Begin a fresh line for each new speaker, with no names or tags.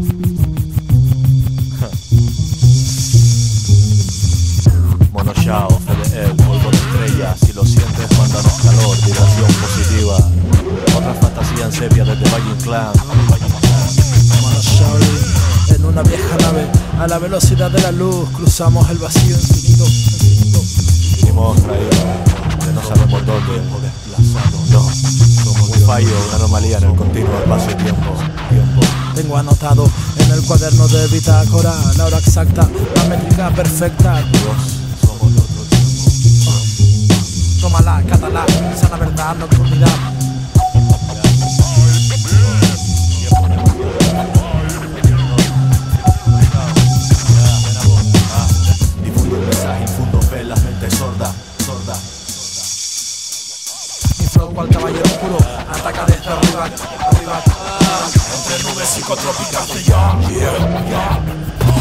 Mono Shao, FDL, polvo de estrella. Si lo sientes, mándanos calor, vibración positiva. Otra fantasía en sepia desde Valle Inclán.
Mono Shaolin, en una vieja nave, a la velocidad de la luz, cruzamos el vacío infinito.
Vinimos traídos, que no sabemos dónde. No, como un fallo, una anomalía en el continuo espacio-tiempo.
Tengo anotado en el cuaderno de bitácora la hora exacta, la métrica perfecta. Tómala, cátala, sana verdad, nocturnidad.
Difundo el mensaje, infundo fe la mente sorda, sorda.
Mi flow cual caballero oscuro, ataca desde arriba,
psychotropic after young, yeah. yeah.